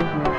Yeah.